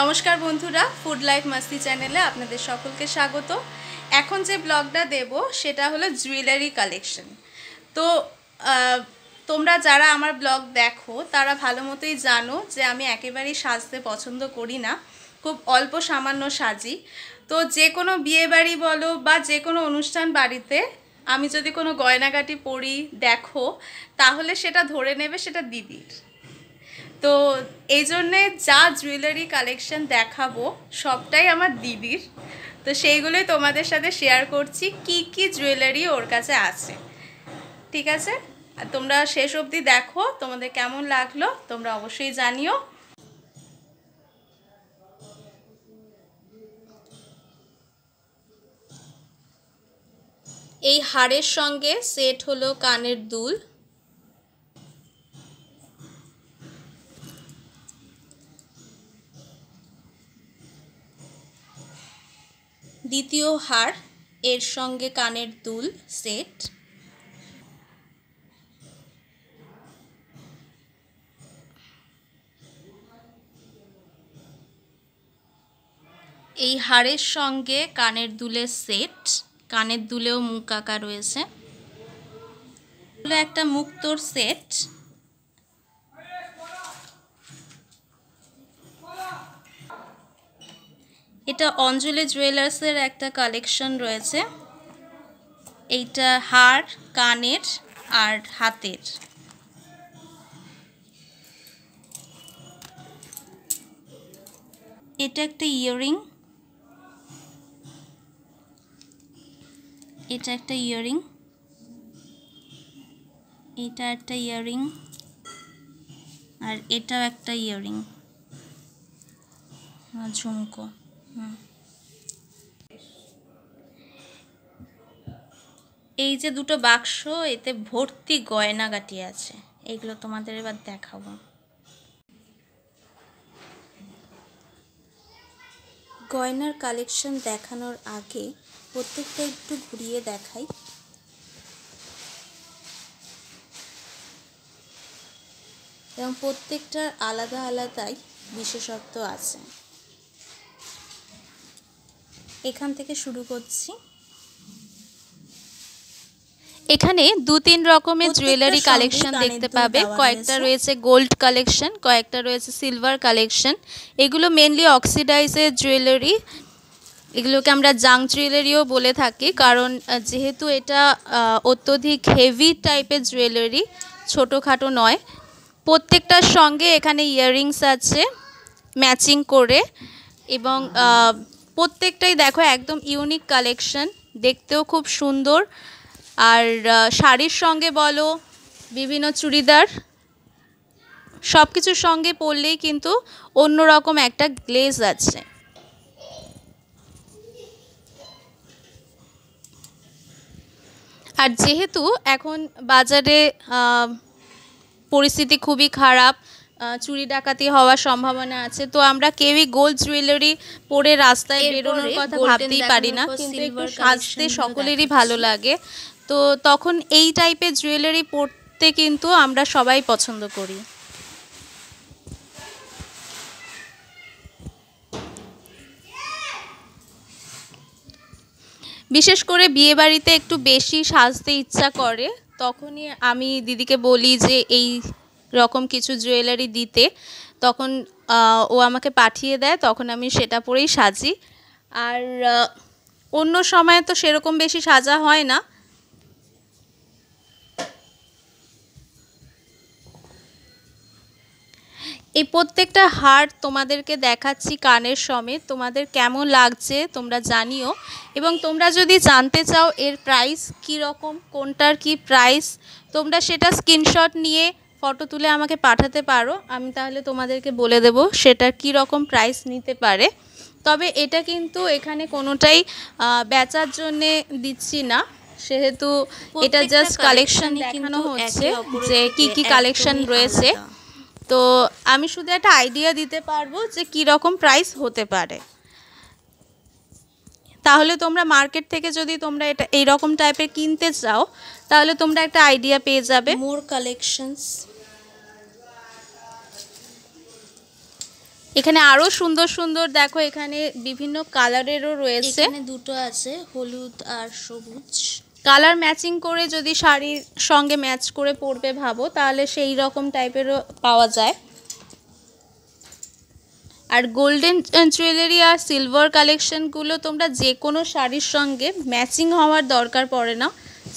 নমস্কার বন্ধুরা food life মাস্তি চ্যানেলে আপনাদের সকলকে স্বাগত। এখন যে ব্লগটা দেব, সেটা হলো জুয়েলারি কালেকশন তো তোমরা যারা আমার ব্লগ দেখো, তারা ভালো মতোই জানো যে আমি একেবারেই সাজতে পছন্দ করি না। খুব অল্প সামান্য সাজি। তো যে কোনো বিয়ে বাড়ি বলো বা যে কোনো অনুষ্ঠান বাড়িতে আমি যদি কোনো গয়নাগাটি পরি, দেখো, তাহলে সেটা ধরে নেবে সেটা দিদির। তো এই জন্যে যা জুয়েলারি কালেকশন দেখাবো, সবটাই আমার দিদির। তো সেইগুলোই তোমাদের সাথে শেয়ার করছি, কি কি জুয়েলারি ওর কাছে আছে। ঠিক আছে? আর তোমরা শেষ অবধি দেখো, তোমাদের কেমন লাগল, তোমরা অবশ্যই জানিও। এই হাড়ের সঙ্গে সেট হলো কানের দুল। দ্বিতীয় হার, এর সঙ্গে কানের দুল, সেট। এই হারের সঙ্গে কানের দুলের সেট, কানের দুলেও মুখ আঁকা রয়েছে। একটা মুক্তোর সেট। এটা অঞ্জলি জুয়েলার্সের একটা কালেকশন রয়েছে। এইটা হার, কানের আর হাতের। এটা একটা ইয়াররিং। এটা একটা ইয়াররিং। এটা একটা ইয়াররিং। আর এটাও একটা ইয়াররিং। ঝুমকো। এই যে দুটো বাক্স, এতে ভর্তি গয়না গয়নাগাটি আছে। এইগুলো তোমাদের এবার দেখাবো। গয়নার কালেকশন দেখানোর আগে প্রত্যেকটা একটু ঘুরিয়ে দেখাই। এবং প্রত্যেকটার আলাদা আলাদাই বিশেষত্ব আছে। এখান থেকে শুরু করছি। এখানে দু তিন রকমের জুয়েলারি কালেকশন দেখতে পাবে। কয়েকটা রয়েছে। গোল্ড কালেকশন কয়েকটা রয়েছে সিলভার কালেকশন এগুলো মেনলি অক্সিডাইজের জুয়েলারি এগুলোকে আমরা জাং জুয়েলারিও বলে থাকি কারণ যেহেতু এটা অত্যধিক হেভি টাইপের জুয়েলারি ছোটোখাটো নয়। প্রত্যেকটার সঙ্গে এখানে ইয়াররিংস আছে ম্যাচিং করে এবং প্রত্যেকটাই দেখো একদম ইউনিক কালেকশন দেখতেও খুব সুন্দর। আর শাড়ির সঙ্গে বলো, বিভিন্ন চুড়িদার সব কিছুর সঙ্গে পরলেই কিন্তু অন্যরকম একটা গ্লেজ আছে। আর যেহেতু এখন বাজারে পরিস্থিতি খুবই খারাপ চুরি ডাকাতি হওয়ার সম্ভাবনা আছে। তো আমরা কেউই গোল্ড জুয়েলারি পরে রাস্তায় বেরোনোর কথা ভাবতেই পারি না কিন্তু একটু সাজতে সকলেরই ভালো লাগে। তো তখন এই টাইপের জুয়েলারি পরতে কিন্তু আমরা সবাই পছন্দ করি। বিশেষ করে বিয়ে বাড়িতে একটু বেশি সাজতে ইচ্ছা করে তখনই আমি দিদিকে বলি যে এই রকম কিছু জুয়েলারি দিতে, তখন ও আমাকে পাঠিয়ে দেয়, তখন আমি সেটা পরেই সাজি। আর অন্য সময় তো সেরকম বেশি সাজা হয় না। এই প্রত্যেকটা হার তোমাদেরকে দেখাচ্ছি কানের সমেত, তোমাদের কেমন লাগছে তোমরা জানিও। এবং তোমরা যদি জানতে চাও এর প্রাইস কী রকম কোনটার কি প্রাইস তোমরা সেটা স্ক্রিনশট নিয়ে ফটো তুলে আমাকে পাঠাতে পারো আমি তাহলে তোমাদেরকে বলে দেব সেটার কী রকম প্রাইস নিতে পারে। তবে এটা কিন্তু এখানে কোনোটাই বেচার জন্যে দিচ্ছি না। সেহেতু এটা জাস্ট কালেকশন দেখানো হচ্ছে যে কি কি কালেকশন রয়েছে। তো আমি শুধু একটা আইডিয়া দিতে পারব যে কি রকম প্রাইস হতে পারে। তাহলে তোমরা মার্কেট থেকে যদি তোমরা এটা এইরকম টাইপের কিনতে চাও তাহলে তোমরা একটা আইডিয়া পেয়ে যাবে। মোর collections এখানে আরও সুন্দর সুন্দর দেখো এখানে বিভিন্ন কালারেরও রয়েছে। এখানে দুটো আছে হলুদ আর সবুজ। কালার ম্যাচিং করে যদি শাড়ির সঙ্গে ম্যাচ করে পরবে ভাবো তাহলে সেই রকম টাইপেরও পাওয়া যায়। আর গোল্ডেন জুয়েলারি আর সিলভার কালেকশনগুলো তোমরা যে কোনো শাড়ির সঙ্গে ম্যাচিং হওয়ার দরকার পড়ে না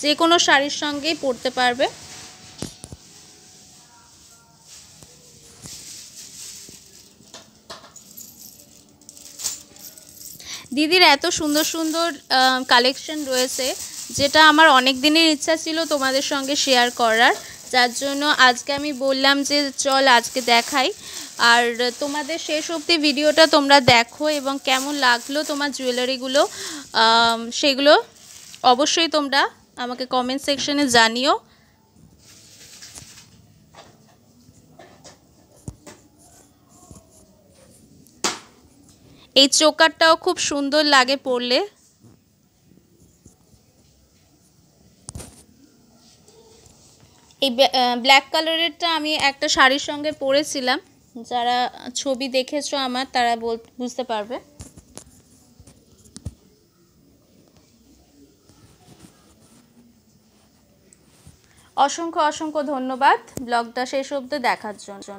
যে কোনো শাড়ির সঙ্গেই পরতে পারবে। দিদির এত সুন্দর সুন্দর কালেকশন রয়েছে, যেটা আমার অনেক দিনের ইচ্ছা ছিল তোমাদের সঙ্গে শেয়ার করার। যার জন্য আজকে আমি বললাম যে চল আজকে দেখাই। আর তোমাদের শেষ অবধি ভিডিওটা তোমরা দেখো এবং কেমন লাগল তোমার জুয়েলারিগুলো সেগুলো অবশ্যই তোমরা আমাকে কমেন্ট সেকশনে জানিও। এই চোকারটাও খুব সুন্দর লাগে পরলে। এই ব্ল্যাক কালারেরটা আমি একটা শাড়ির সঙ্গে পরেছিলাম। যারা ছবি দেখেছ আমার, তারা বুঝতে পারবে। অসংখ্য অসংখ্য ধন্যবাদ। ব্লগটা শেষ অবধি দেখার জন্য।